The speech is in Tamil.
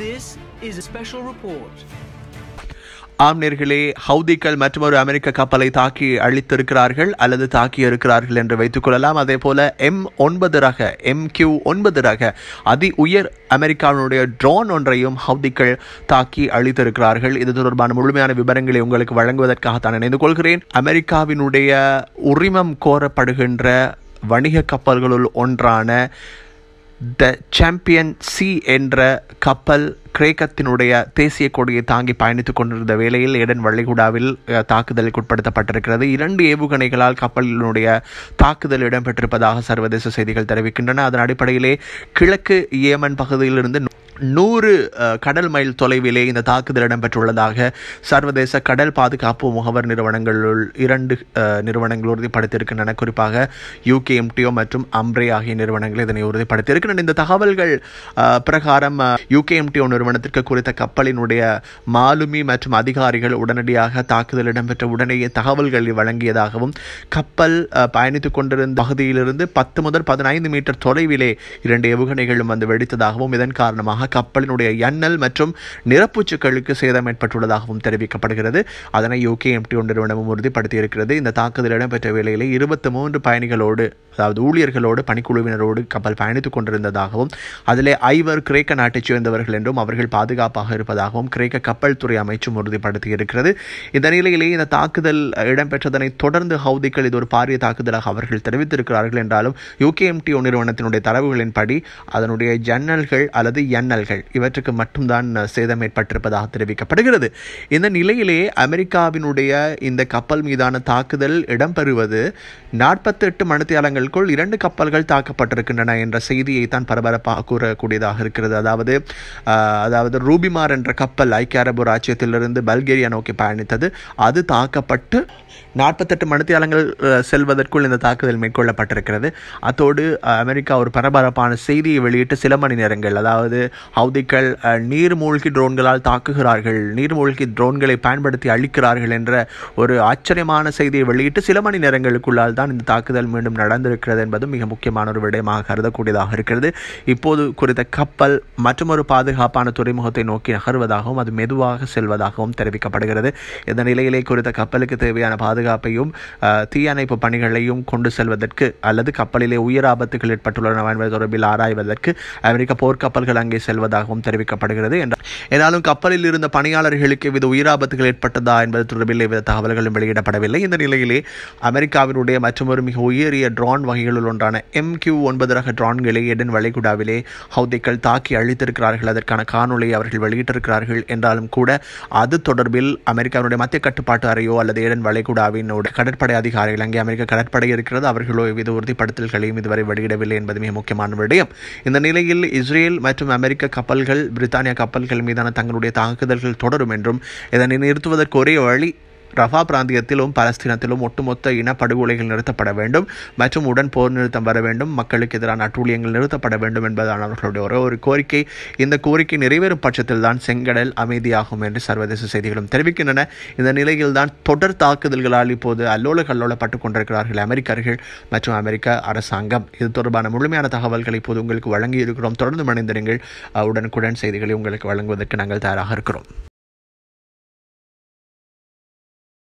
This is a special report. ஆம் நேர்களே மற்றொரு அமெரிக்க கப்பலை தாக்கி அழித்திருக்கிறார்கள் அல்லது தாக்கி இருக்கிறார்கள் என்று வைத்துக் கொள்ளலாம். அதே போல எம் ஒன்பது ரக எம் கியூ ஒன்பது ரக அதி உயர் அமெரிக்காவினுடைய ட்ரோன் ஒன்றையும் ஹவுதிக்கள் தாக்கி அழித்திருக்கிறார்கள். இது தொடர்பான முழுமையான விவரங்களை உங்களுக்கு வழங்குவதற்காக தான் இணைந்து கொள்கிறேன். அமெரிக்காவினுடைய உரிமம் கோரப்படுகின்ற வணிக கப்பல்களுள் ஒன்றான த சாம்பியன் சி என்ற கப்பல் கிரேக்கத்தினுடைய தேசிய கொடியை தாங்கி பயணித்துக் கொண்டிருந்த வேளையில் ஏடன் வளைகுடாவில் தாக்குதலுக்கு உட்படுத்தப்பட்டிருக்கிறது. இரண்டு ஏவுகணைகளால் கப்பலினுடைய தாக்குதல் இடம்பெற்றிருப்பதாக சர்வதேச செய்திகள் தெரிவிக்கின்றன. அதன் அடிப்படையிலே கிழக்கு ஏமன் பகுதியிலிருந்து நூறு கடல் மைல் தொலைவிலே இந்த தாக்குதல் இடம்பெற்றுள்ளதாக சர்வதேச கடல் பாதுகாப்பு முகவர் நிறுவனங்களுள் இரண்டு நிறுவனங்கள் உறுதிப்படுத்தியிருக்கின்றன. குறிப்பாக யூகேஎம்டிஓ மற்றும் அம்ரே ஆகிய நிறுவனங்கள் இதனை உறுதிப்படுத்தியிருக்கின்றன. இந்த தகவல்கள் பிரகாரம் பிரகாரம் யூகேஎம்டிஓ நிறுவனத்திற்கு குறித்த கப்பலினுடைய மாலுமி மற்றும் அதிகாரிகள் உடனடியாக தாக்குதல் இடம்பெற்ற உடனேயே தகவல்களை வழங்கியதாகவும் கப்பல் பயணித்துக் கொண்டிருந்த பகுதியிலிருந்து பத்து முதல் பதினைந்து மீட்டர் தொலைவிலே இரண்டு ஏவுகணைகளும் வந்து வெடித்ததாகவும் இதன் காரணமாக கப்பலினுடைய எண்ணல் மற்றும் நிறப்பூச்சுக்களுக்கு சேதம் ஏற்பட்டுள்ளதாகவும் தெரிவிக்கப்படுகிறது. அதனை யூகேஎம்டிஓ நிறுவனமும் உறுதிப்படுத்தியிருக்கிறது. இந்த தாக்குதல் இடம்பெற்ற வேளையிலே இருபத்தி மூன்று பயணிகளோடு அதாவது ஊழியர்களோடு பணிக்குழுவினரோடு கப்பல் பயணித்துக் கொண்டிருந்ததாகவும் அதிலே ஐவர் கிரேக்க நாட்டைச் சேர்ந்தவர்கள் என்றும் அவர்கள் பாதுகாப்பாக இருப்பதாகவும் கிரேக்க கப்பல் துறை அமைச்சும் உறுதிப்படுத்தியிருக்கிறது. இந்த நிலையிலேயே இந்த தாக்குதல் இடம்பெற்றதனை தொடர்ந்து ஹவுதிகள் இது ஒரு பாரிய தாக்குதலாக அவர்கள் தெரிவித்திருக்கிறார்கள் என்றாலும் யூகேஎம்டிஓ நிறுவனத்தினுடைய தரவுகளின்படி அதனுடைய ஜன்னல்கள் அல்லது எண்ணல்கள் இவற்றுக்கு மட்டும்தான் சேதம் ஏற்பட்டிருப்பதாக தெரிவிக்கப்படுகிறது. இந்த நிலையிலே அமெரிக்காவினுடைய இந்த கப்பல் மீதான தாக்குதல் இடம்பெறுவது நாற்பத்தி எட்டு மணித்தியாலங்களுக்குள் இரண்டு கப்பல்கள் தாக்கப்பட்டிருக்கின்றன என்ற செய்தியை தான் பரபரப்பாக கூறக்கூடியதாக இருக்கிறது. அதாவது அதாவது ரூபிமார் என்ற கப்பல் ஐக்கிய அரபு ராஜ்யத்திலிருந்து பல்கேரியா நோக்கி பயணித்தது. அது தாக்கப்பட்டு நாற்பத்தெட்டு மணித்தியாலங்கள் செல்வதற்குள் இந்த தாக்குதல் மேற்கொள்ளப்பட்டிருக்கிறது. அத்தோடு அமெரிக்கா ஒரு பரபரப்பான செய்தியை வெளியிட்டு சில மணி நேரங்கள் அதாவது ஹவுதிகள் நீர்மூழ்கி ட்ரோன்களால் தாக்குகிறார்கள். நீர்மூழ்கி ட்ரோன்களை பயன்படுத்தி அழிக்கிறார்கள் என்ற ஒரு ஆச்சரியமான செய்தியை வெளியிட்டு சில மணி நேரங்களுக்குள்ளால் தான் இந்த தாக்குதல் மீண்டும் நடந்திருக்கிறது என்பது மிக முக்கியமான ஒரு விடயமாக கருதக்கூடியதாக இருக்கிறது. இப்போது குறித்த கப்பல் மற்றொரு பாதுகாப்பான துறைமுகத்தை நோக்கி நகர்வதாகவும் அது மெதுவாக செல்வதாகவும் தெரிவிக்கப்படுகிறது. இந்த நிலையிலே குறித்த கப்பலுக்கு தேவையான பாதுகாப்பையும் தீயணைப்பு பணிகளையும் கொண்டு செல்வதற்கு அல்லது கப்பலிலே உயிர் ஆபத்துகள் ஏற்பட்டுள்ளன என்பது தொடர்பில் ஆராய்வதற்கு அமெரிக்க போர்க்கப்பல்கள் அங்கே செல்வதாகவும் தெரிவிக்கப்படுகிறது என்றார் என்னாலும் கப்பலில் இருந்த பணியாளர்களுக்கு எவ்வித உயிராபத்துகள் ஏற்பட்டதா என்பது தொடர்பில் எவ்வித தகவல்களும் வெளியிடப்படவில்லை. இந்த நிலையிலே அமெரிக்காவினுடைய மற்றொரு மிக உயரிய ட்ரான் வகைகளுள் ஒன்றான எம் கியூ ஒன்பது ரக ட்ரான்களை எடன் வளைகுடாவிலே ஹவுதிகள் தாக்கி அழித்திருக்கிறார்கள். அதற்கான காணொலியை அவர்கள் வெளியிட்டிருக்கிறார்கள். என்றாலும் கூட அது தொடர்பில் அமெரிக்காவினுடைய மத்திய கட்டுப்பாட்டு அறையோ அல்லது ஏடன் வளைகுடாவினோட கடற்படை அதிகாரிகள் அங்கே அமெரிக்க கடற்படை இருக்கிறது. அவர்களோ எவ்வித உறுதிப்படுத்தல்களையும் இதுவரை வெளியிடவில்லை என்பது மிக முக்கியமான விடயம். இந்த நிலையில் இஸ்ரேல் மற்றும் அமெரிக்க கப்பல்கள் பிரித்தானிய கப்பல்கள் மீதான தங்களுடைய தாக்குதல்கள் தொடரும் என்றும் இதனை நிறுத்துவதற்கு ஒரே வழி ரஃபா பிராந்தியத்திலும் பலஸ்தீனத்திலும் ஒட்டுமொத்த இனப்படுகொலைகள் நிறுத்தப்பட வேண்டும் மற்றும் உடன் போர் நிறுத்தம் வர வேண்டும். மக்களுக்கு எதிரான அட்டூழியங்கள் நிறுத்தப்பட வேண்டும் என்பதான அவர்களுடைய ஒரே ஒரு கோரிக்கை இந்த கோரிக்கை நிறைவேறும் பட்சத்தில் தான் செங்கடல் அமைதியாகும் என்று சர்வதேச செய்திகளும் தெரிவிக்கின்றன. இந்த நிலையில் தான் தொடர் தாக்குதல்களால் இப்போது அல்லோல கல்லோலப்பட்டுக் கொண்டிருக்கிறார்கள் அமெரிக்கர்கள் மற்றும் அமெரிக்க அரசாங்கம். இது தொடர்பான முழுமையான தகவல்களை இப்போது உங்களுக்கு வழங்கி இருக்கிறோம் தொடர்ந்து மணிந்திருங்கள் உடனுக்குடன் செய்திகளை உங்களுக்கு வழங்குவதற்கு நாங்கள் தயாராக இருக்கிறோம்.